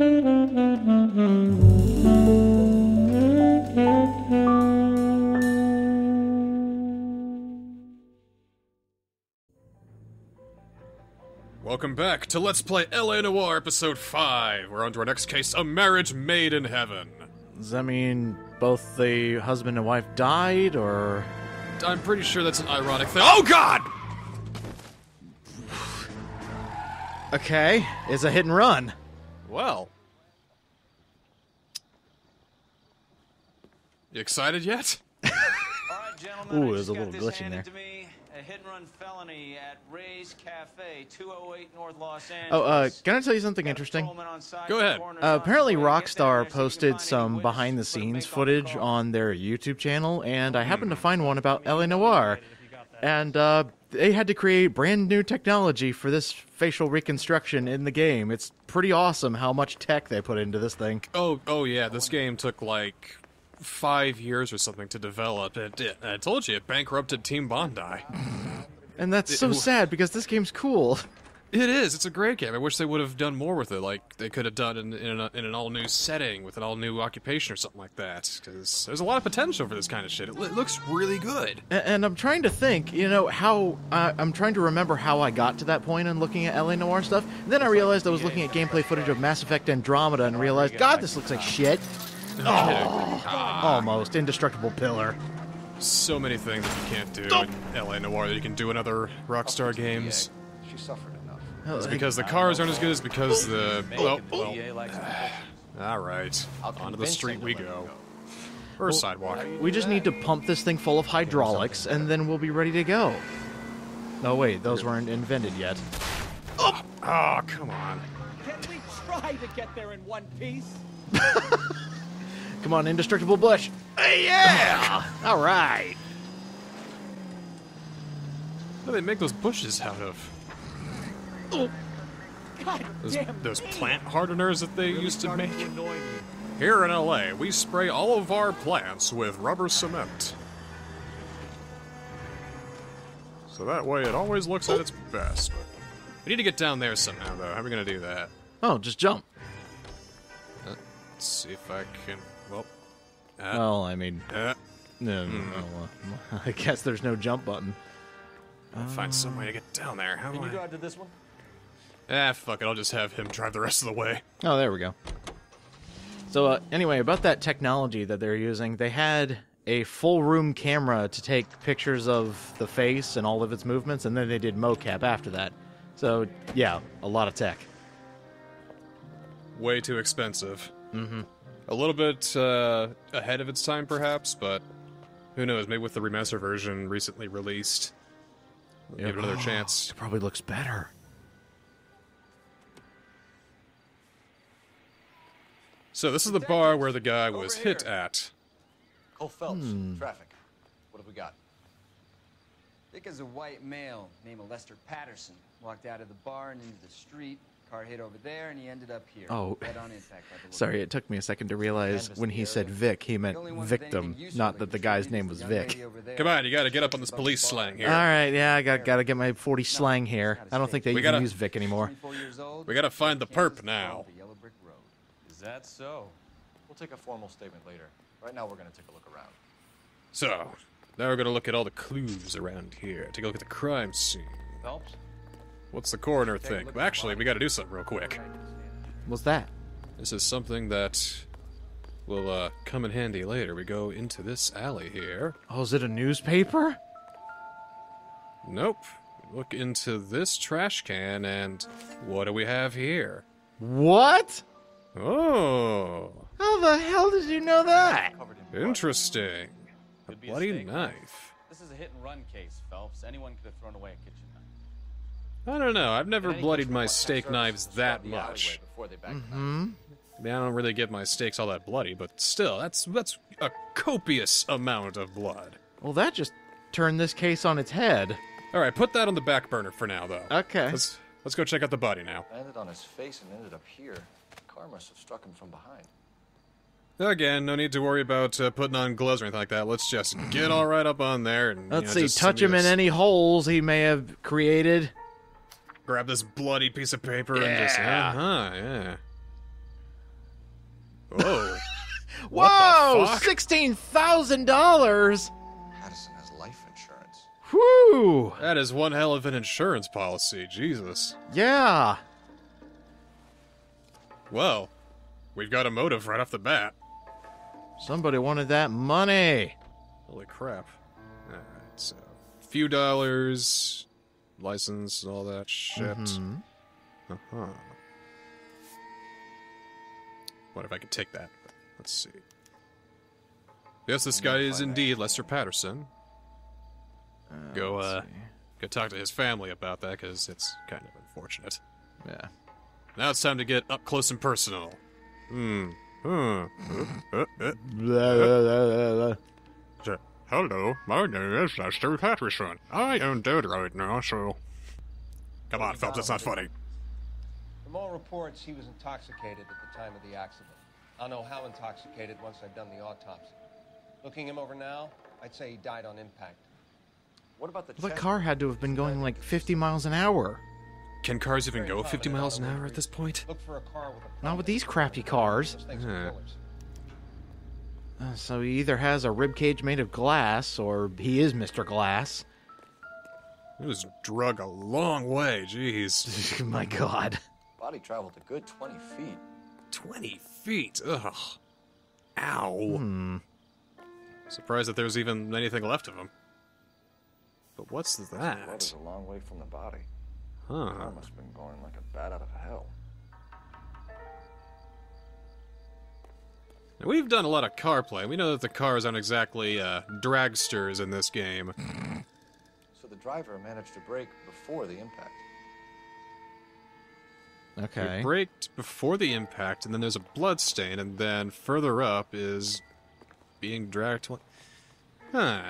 Welcome back to Let's Play LA Noire Episode 5. We're on to our next case A Marriage Made in Heaven. Does that mean both the husband and wife died, or. I'm pretty sure that's an ironic thing. Oh god! Okay, it's a hit and run. Well. You excited yet? All right, gentlemen. Ooh, I there's a little this glitch in there. To me, a hit and run felony at Ray's Cafe, 208 North Los Angeles. Oh, uh, can I tell you something interesting? patrolman on site, Go ahead. Uh, apparently, his way. Get down Rockstar there, see if you posted some behind the witnesses, put a scenes make on the footage on their YouTube channel, and I happened to find one about LA Noire. And uh, they had to create brand new technology for this facial reconstruction in the game. It's pretty awesome how much tech they put into this thing. Oh, oh yeah, this game took like five years or something to develop. It, it, I told you, it bankrupted Team Bondi. And that's so It- sad because this game's cool. It is. It's a great game. I wish they would have done more with it. Like they could have done in, in, a, in an all new setting with an all new occupation or something like that. Because there's a lot of potential for this kind of shit. It, it looks really good. A- And I'm trying to think, you know, how uh, I'm trying to remember how I got to that point in looking at LA Noire stuff. And then I realized I was looking at gameplay footage of Mass Effect Andromeda and realized, God, this looks like shit. Oh, almost indestructible pillar. So many things that you can't do in LA Noire that you can do in other Rockstar games. She suffered enough. It's because the cars aren't as good as because the well, well DA likes to- all right. Onto the street we go. Or Or sidewalk. We just need to pump this thing full of hydraulics, and then we'll be ready to go. No, wait, those weren't invented yet. Oh, oh, come on. Can we try to get there in one piece? Come on, indestructible bush. Yeah! All right. What do they make those bushes out of? God Those, damn those plant hardeners that they used to make? Here in LA, we spray all of our plants with rubber cement. So that way it always looks at its best. We need to get down there somehow, though. How are we gonna do that? Oh, just jump. Let's see if I can. Well. Uh, Well, I mean, uh, no, no, uh, I guess there's no jump button. I'll find some way to get down there. How do Can you I? drive to this one? Ah, fuck it. I'll just have him drive the rest of the way. Oh, there we go. So, uh, anyway, about that technology that they're using, they had a full room camera to take pictures of the face and all of its movements, and then they did mocap after that. So, yeah, a lot of tech. Way too expensive. Mm-hmm. A little bit uh, ahead of its time, perhaps, but who knows? Maybe with the remaster version recently released, we'll give it another chance. It probably looks better. So this is the bar where the guy was Over hit at. Cole Phelps, Hmm. traffic. What have we got? Vic is a white male named Lester Patterson. Walked out of the bar and into the street. Car hit over there, and he ended up here. Oh. Head on impact. by the look Sorry, it took me a second to realize when he said. Vic, he meant only one with victim, not that the guy's name was Vic. lady over there. Come on, you gotta get up on this police slang here. All right, yeah, I got gotta get my 40 slang here. I don't think they We even gotta- use Vic anymore. 24 years old, We gotta find the perp now. Is that so? We'll take a formal statement later. Right now, we're going to take a look around. So now we're gonna look at all the clues around here. Take a look at the crime scene. Phelps? What's the coroner Take think? Well, actually, we gotta do something real quick. Right. What's that? This is something that will uh, come in handy later. We go into this alley here. Oh, is it a newspaper? Nope. Look into this trash can, and what do we have here? What? Oh, How the hell did you know that? Covered in blood. interesting. A Could be a bloody knife. This is a hit and run case, Phelps. Anyone could have thrown away a kitchen knife. I don't know. I've never bloodied my steak knives that start the alleyway much. Before they back Hmm? I mean, I don't really get my steaks all that bloody, but still, that's that's a copious amount of blood. Well, that just turned this case on its head. All right, put that on the back burner for now, though. Okay. Let's let's go check out the body now. Landed on his face and ended up here. The car must have struck him from behind. Again, no need to worry about uh, putting on gloves or anything like that. Let's just get all right up on there and Let's know, see, just touch him me in any holes he may have created. Grab this bloody piece of paper and just Yeah. uh huh, yeah. Whoa. Whoa! Sixteen thousand dollars. Patterson has life insurance. Whew. that is one hell of an insurance policy. Jesus. Yeah. Well, we've got a motive right off the bat. Somebody wanted that money. Holy crap. Alright, so. Few dollars, license, all that shit. Mhm. Uh-huh. What if I could take that? Let's see. Yes, this guy is indeed Lester Patterson. Go, uh, see. go talk to his family about that, because it's kind of unfortunate. Yeah. Now it's time to get up close and personal. Hmm. Hmm. Uh, uh, uh. Hello, my name is Lester Patterson. I am dead right now, so... Come on, Phelps, it's not funny. From all reports, he was intoxicated at the time of the accident. I'll know how intoxicated once I've done the autopsy. Looking him over now, I'd say he died on impact. What about the The car had to have been going like 50 miles an hour. Can cars even go 50 miles an hour at this point? Look for a car Not with these crappy cars. Those Yeah. Uh, so he either has a rib cage made of glass, or he is Mr. Glass. It was drug a long way, jeez. My God. Body traveled a good 20 feet. 20 feet, ugh. Ow. Hmm. Surprised that there's even anything left of him. But what's Blood that? is a long way from the body. Huh. Car must have been going like a bat out of hell. Now, we've done a lot of car play. We know that the cars aren't exactly uh, dragsters in this game. So the driver managed to brake before the impact. Okay. We braked before the impact, and then there's a blood stain, and then further up is being dragged to. Huh.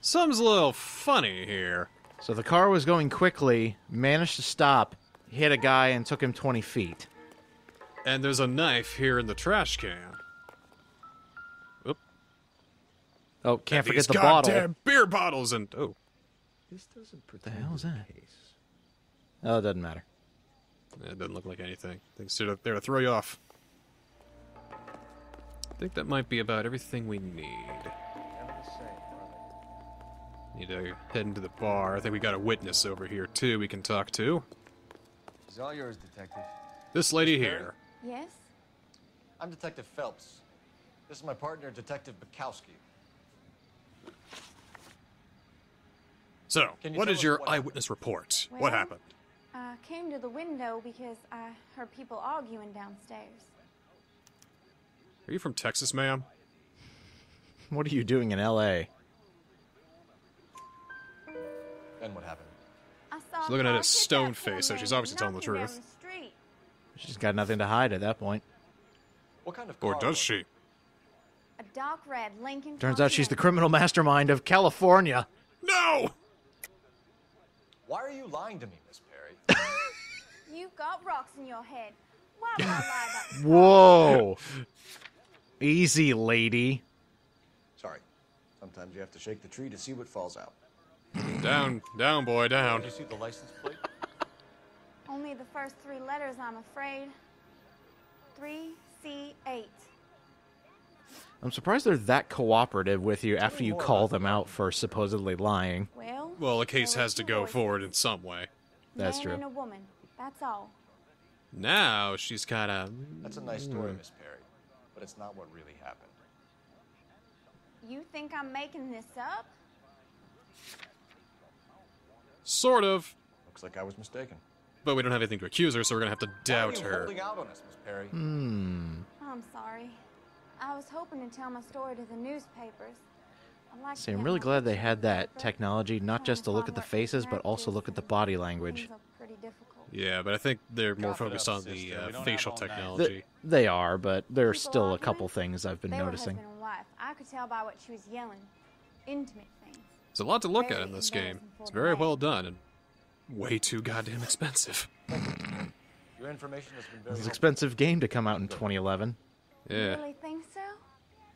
Something's a little funny here. So the car was going quickly, managed to stop, hit a guy, and took him 20 feet. And there's a knife here in the trash can. Oop. Oh, can't And forget these the bottle. goddamn beer bottles and oh, This doesn't What the hell is that? Oh, it doesn't matter. it doesn't look like anything. Things there to, there to throw you off. I think that might be about everything we need. Need to head into the bar. I think we got a witness over here too. We can talk to It's all yours, Detective. this lady here. Yes? I'm Detective Phelps. This is my partner, Detective Bekowsky. So, Can you what tell is us your what eyewitness report? what happened? I came to the window because uh, I heard people arguing downstairs. Are you from Texas, ma'am? What are you doing in L.A.? Then what happened? She's looking at car his stone face, so she's obviously telling the truth. the. She's got nothing to hide at that point. What kind of Or does she? A dark red Lincoln. Turns out she's the criminal mastermind of California. No! Why are you lying to me, Miss Perry? You've got rocks in your head. Why would I lie about Whoa. Easy, lady. Sorry. Sometimes you have to shake the tree to see what falls out. Down, down, boy, down. Did you see the license plate? Only the first three letters, I'm afraid. 3C8. I'm surprised they're that cooperative with you after you call them out for supposedly lying. Well, Well, the case has to go voices, forward in some way. That's true. and a woman. That's all. Now she's kind of. That's a nice story, mm. Miss Perry. But it's not what really happened. You think I'm making this up? Sort of. Looks like I was mistaken. But we don't have anything to accuse her, so we're gonna have to Why are doubt you her. holding out on us, Miss Perry? Hmm. I'm sorry. I was hoping to tell my story to the newspapers. I'd like See, I'm really glad they had that technology, not just to look at the faces, but also look at the body language. pretty difficult. Yeah, but I think they're more focused on the uh, facial have all night. technology. Th- they are, but there's People still a couple things I've been noticing. were husband and wife. I could tell by what she was yelling. Intimate things. There's a lot to look at in this game. It's very well done and way too goddamn expensive. Your information has been very It's an expensive game to come out in 2011. You Yeah. really think so?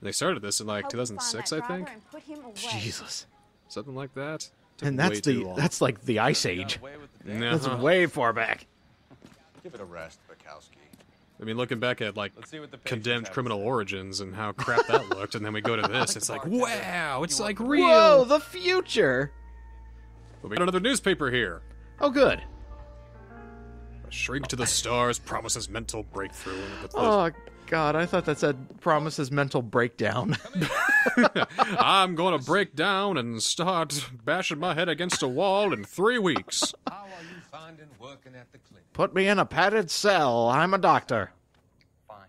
They started this in like Hope you find 2006, I think. driver and put him away. Jesus. Something like that. Took And that's the that's like the Ice Age. Away with the day. That's way far back. Give it a rest, Bekowsky. I mean, looking back at like Let's see what the condemned criminal say. origins and how crap that looked, and then we go to this, it's like, wow, it's like real. Whoa, the future. But we got another newspaper here. Oh, good. A shrink to the stars promises mental breakthrough. Oh God, I thought that said promises mental breakdown. I'm gonna break down and start bashing my head against a wall in three weeks. How are you finding working at the clinic? Put me in a padded cell. I'm a doctor. Fine.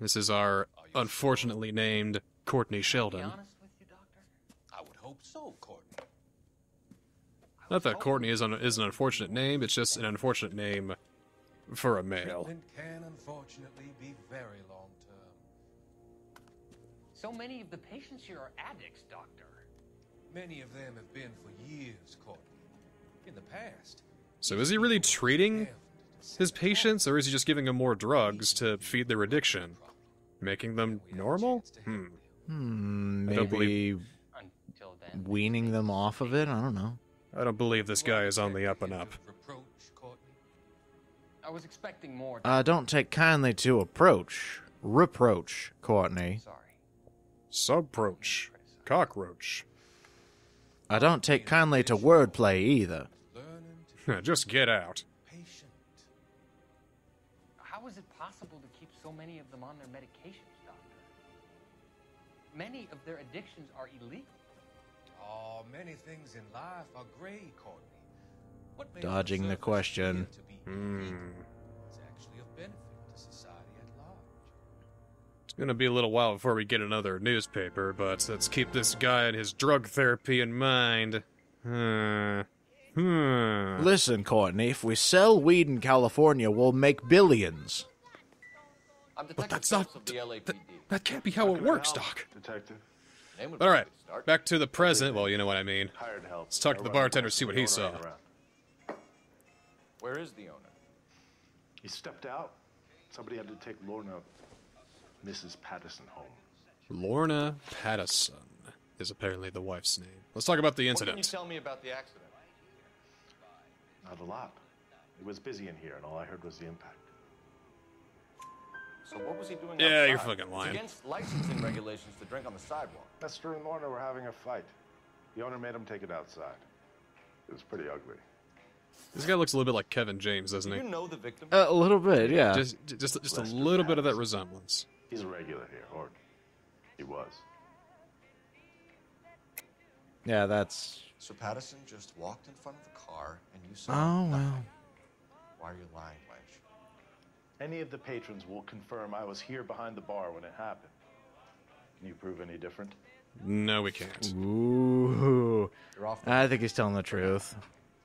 This is our unfortunately named Courtney Be Sheldon. honest with you, Doctor? I would hope so, Courtney. Not that Courtney is, un- is an unfortunate name, it's just an unfortunate name for a male. Treatment can unfortunately be very long term. So many of the patients here are addicts, Doctor. Many of them have been for years, Courtney. In the past, So is he really treating his patients, or is he just giving them more drugs to feed their addiction? Making them normal? Hmm. Hmm, I don't maybe Until then. weaning them off of it. I don't know. I don't believe this guy is on the up and up. I was expecting more. Uh, don't take kindly to approach, reproach, Courtney. Sorry. Subproach. Cockroach. I don't take kindly to wordplay either. Learning to just get out. patient. How is it possible to keep so many of them on their medications, Doctor? Many of their addictions are illegal. Oh, many things in life are gray, Courtney. What Dodging the question. appear to be illegal is actually of benefit to society at large. It's gonna be a little while before we get another newspaper, but let's keep this guy and his drug therapy in mind. Hmm. Hmm. Listen, Courtney, if we sell weed in California, we'll make billions. I'm Detective that's not. Of the LAPD. That, that can't be how it works, Doc. Detective, Name would be All a right, good start. back to the present. Well, you know what I mean. Let's talk to the bartender, and see what he saw. Where is the owner? He stepped out. Somebody had to take Lorna, Mrs. Patterson, home. Lorna Patterson is apparently the wife's name. Let's talk about the What can you incident. tell me about the accident? Not a lot. It was busy in here, and all I heard was the impact. So what was he doing Yeah, outside? you're fucking It's lying. against licensing regulations to drink on the sidewalk. Lester and Lorna were having a fight. The owner made him take it outside. It was pretty ugly. This guy looks a little bit like Kevin James, doesn't Do he? you know the victim? Uh, a little bit, yeah. Just, just, just a Lester little bit of that resemblance. He's a regular here, or he was. yeah, that's. So Patterson just walked in front of the car and you saw Oh, nothing. well. Why are you lying, Blanche? Any of the patrons will confirm I was here behind the bar when it happened. Can you prove any different? No, we can't. Ooh. You're off the I think he's telling the truth.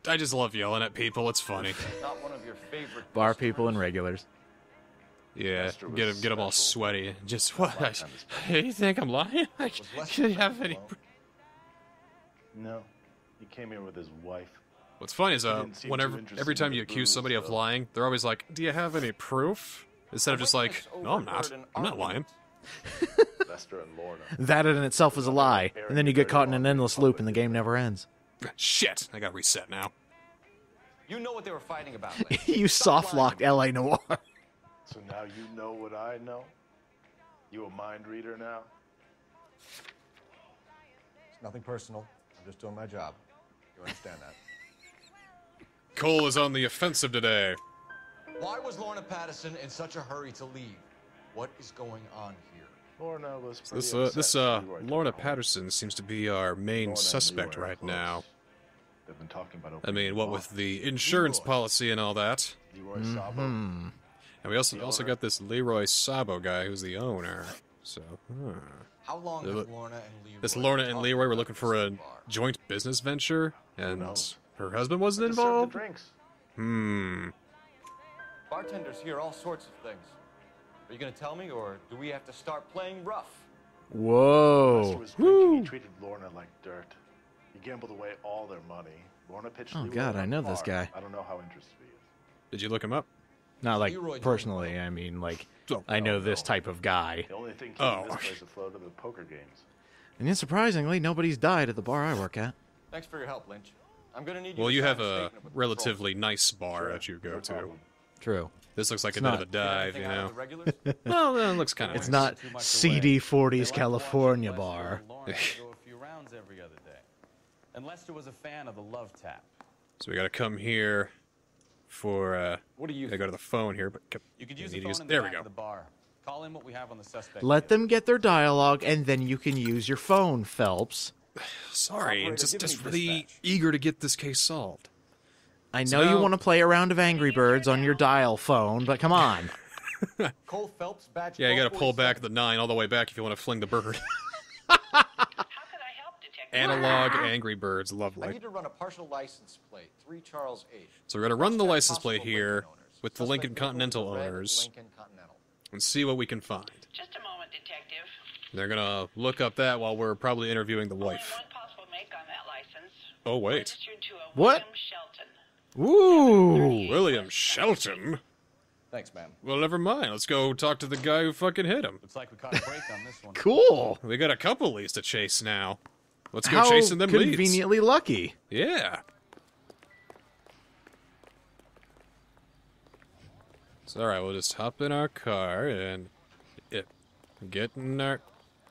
I just love yelling at people. It's funny. not one of your favorite Bar people and regulars. Yeah, Lester was get him, get them all special. sweaty. Just what? Lifetime is you think I'm lying? Like, Was Lester do you have any? alone? No. He came here with his wife. What's funny is, He uh, whenever every time you accuse booze, somebody of lying, they're always like, "Do you have any proof?" Instead of just like, "No, I'm not. I'm not lying." Lester and Lorna. That in itself is a lie. And then you get caught in an endless loop and the game never ends. Shit, I got reset now. You know what they were fighting about. You Stop soft locked LA Noire. So now you know what I know? You a mind reader now? It's nothing personal. I'm just doing my job. You understand that? Cole is on the offensive today. Why was Lorna Patterson in such a hurry to leave? What is going on here? Lorna was pretty This uh, upset this uh, Lorna her home. Patterson seems to be our main Lorna suspect Leroy right close. now. They've been talking about I mean, what with the insurance Leroy. policy and all that, Leroy Sabo. Hmm. and we also also got this Leroy Sabo guy who's the owner. So, huh. How long have Lorna and Leroy this Lorna and Leroy were looking for a joint business venture, and her husband wasn't They serve the involved. drinks. Hmm. Bartenders hear all sorts of things. Are you going to tell me, or do we have to start playing rough? Whoa. was drinking. He treated Lorna like dirt. He gambled away all their money. Lorna pitched Oh, Leroy God, I know this bar. guy. I don't know how interested he is. Did you look him up? Not like Leroy personally. I mean, like, Oh, I know no, this no. type of guy. The only thing oh. keeping Oh. this place afloat are the poker games. And yet, surprisingly, nobody's died at the bar I work at. Thanks for your help, Lynch. I'm going to need you Well, to you sign have a a statement with the relatively nice bar Sure, that you go no to. True. This looks like It's a bit of a dive, you know. regulars? well, that looks kind of. It's not CD40's California bar. Lawrence go a few rounds every other day. And Lester was a fan of the love tap. So we gotta come here for. uh... What do you I go to the phone here, but You could use the to use- phone in the There back we of go. the bar. Call in what we have on the suspect. Let kit. them get their dialogue, and then you can use your phone, Phelps. Sorry, I'm just just really dispatch. eager to get this case solved. I So know you want to play a round of Angry Birds on your dial phone, but come on. Cole Phelps, badge Yeah, you gotta pull back the nine all the way back if you want to fling the bird. How could I help, Detective? Analog Angry Birds, I lovely. need to run a partial license plate, 3 Charles H. So we're gonna run the license plate here with the Lincoln Continental owners and see what we can find. Just a moment, Detective. They're gonna look up that while we're probably interviewing the wife. one possible make on that license. Oh wait, Registered to a What? Shelton. Ooh. William Shelton. Thanks, man. Well, never mind. Let's go talk to the guy who fucking hit him. Looks like we caught a break on this one. Cool. We got a couple leads to chase now. Let's go How chasing them leads. conveniently lucky. Yeah. So, all right, we'll just hop in our car and it, get in our.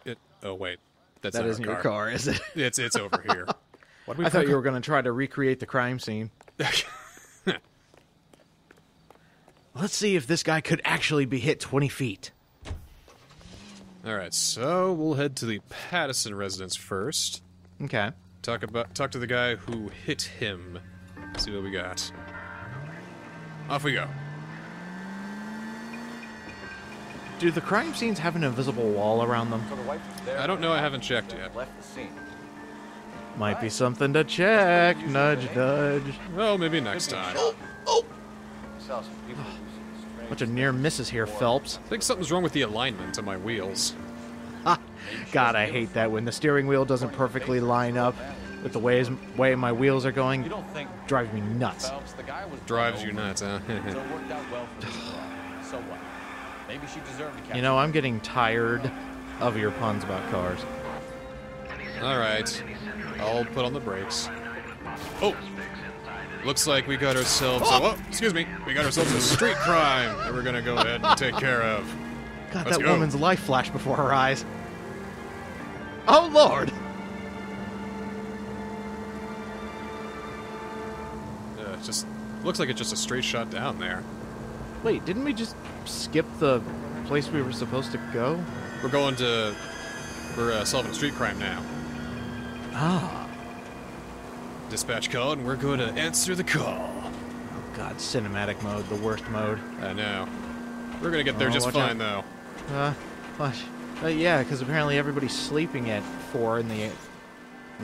It. Oh wait, that's That not isn't our your car, is it? It's it's over here. What we I thought you were going to try to recreate the crime scene. Let's see if this guy could actually be hit 20 feet. All right, so we'll head to the Patterson residence first. Okay. Talk about talk to the guy who hit him. See what we got. Off we go. Do the crime scenes have an invisible wall around them? So the wife is there. I don't know, I haven't checked yet. Left the scene. Might be something to check. Nudge, nudge. Eh? Well, maybe next time. Oh, oh! some people do some strange Bunch of near misses here, Phelps. I think something's wrong with the alignment of my wheels. God, I hate that when the steering wheel doesn't perfectly line up with the ways, way my wheels are going. You don't think Drives me nuts. Phelps, the guy was Drives you nuts, huh? so it worked out well for this girl. So what? Maybe she deserved to catch You know, I'm getting tired of your puns about cars. All right, I'll put on the brakes. Oh, looks like we got ourselves. Oh, excuse me, we got ourselves a street crime that we're gonna go ahead and take care of. God, Let's that go. woman's life flashed before her eyes. Oh, Lord! Uh, just looks like it's just a straight shot down there. Wait, didn't we just skip the place we were supposed to go? We're going to. We're uh, solving a street crime now. Ah. Dispatch call, and we're going to answer the call. Oh, God, cinematic mode, the worst mode. I know. We're gonna get there Oh, just fine, out. though. Uh, what? Uh, yeah, because apparently everybody's sleeping at 4 in the...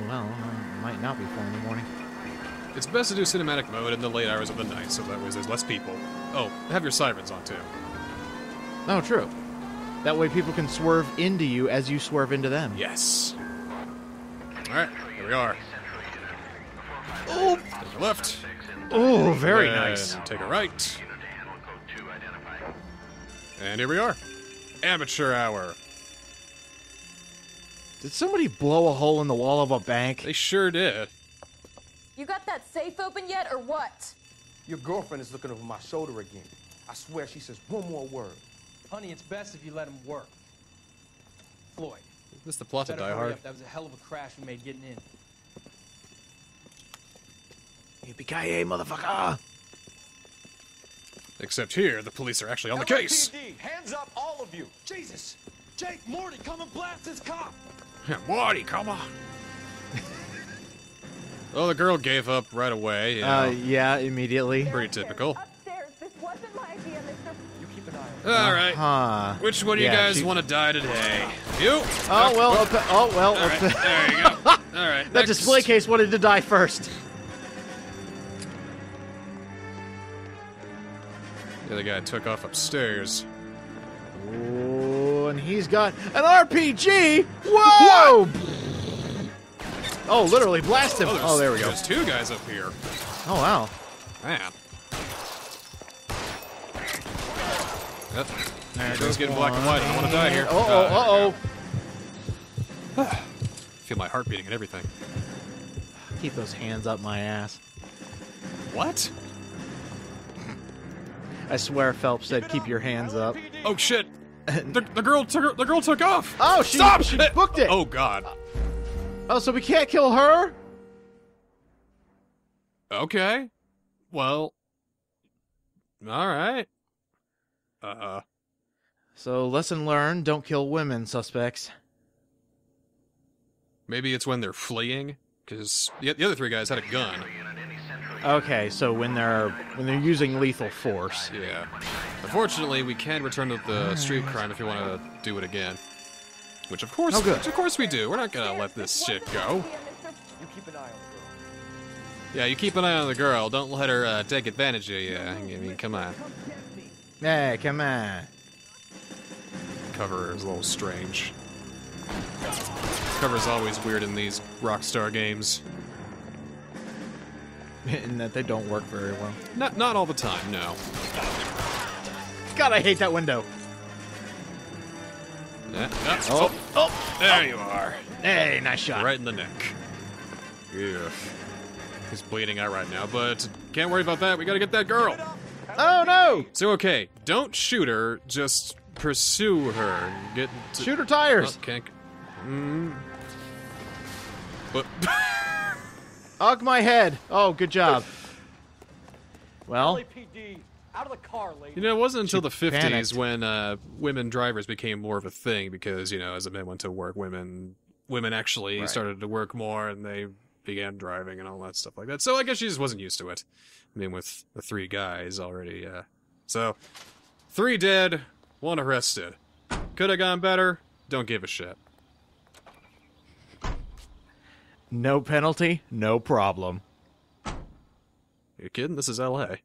Well, uh, might not be 4 in the morning. It's best to do cinematic mode in the late hours of the night, so that way there's less people. Oh, have your sirens on too. Oh, true. That way people can swerve into you as you swerve into them. Yes. All right, here we are. Oh, Take a left. oh very and nice. Take a right. And here we are. Amateur hour. Did somebody blow a hole in the wall of a bank? They sure did. You got that safe open yet, or what? Your girlfriend is looking over my shoulder again. I swear she says one more word. Honey, it's best if you let him work. Floyd. Is this the plot to better Die Hard? up. That was a hell of a crash we made getting in. Yippee-ki-yay, motherfucker! Except here, the police are actually on the case. LAPD, hands up, all of you. Jesus! Jake, Morty, come and blast this cop! Marty, come on. well, the girl gave up right away. You know. Uh, yeah, immediately. Pretty typical. Upstairs. This wasn't my idea, mister. You keep an eye on All right. Huh. Which one of Yeah, you guys she- want to die today? You? Oh, well, okay- oh, well. All right, okay. there you go. All right. that next. display case wanted to die first. The other guy took off upstairs. Oh, and he's got an RPG! Whoa! Oh, literally blast him. there's- Oh, there we go. There's two guys up here. Oh, wow. Man. Yep. There goes getting black and white. I don't want to die here. Uh oh, uh oh. Feel my heart beating and everything. Keep those hands up my ass. What? I swear Phelps said, "Keep your hands up." Oh shit! The, the girl took the girl took off. Oh, she Stop! she booked it. Oh god. Oh, so we can't kill her? Okay. Well. All right. Uh. Uh. So lesson learned: don't kill women suspects. Maybe it's when they're fleeing, because the, the other three guys had a gun. Okay, so when they're when they're using lethal force. Yeah. Unfortunately, we can return to the street crime if we want to do it again. Which of course, Oh, good. which of course we do. We're not gonna let this shit go. You keep an eye on the girl. Yeah, you keep an eye on the girl. Don't let her uh, take advantage of you. I mean, come on. Hey, come on. Cover is a little strange. Cover is always weird in these Rockstar games. In that they don't work very well. Not not all the time, no. God, I hate that window. Yeah, yeah. Oh, oh, there you are. Hey, nice shot. Right in the neck. Yeah. He's bleeding out right now, but can't worry about that. We gotta get that girl. Oh no! So okay, don't shoot her. Just pursue her. Get to, Shoot her tires. Oh, can't. Mm. But Ugh my head. Oh, good job. Well, LAPD, out of the car, lady. you know, it wasn't until She the '50s panicked. when uh, women drivers became more of a thing because you know, as the men went to work, women women actually Right. started to work more and they began driving and all that stuff like that. So I guess she just wasn't used to it. I mean, with the three guys already. Uh, so three dead, one arrested. Could have gone better. Don't give a shit. no penalty, no problem. You're kidding? This is L.A.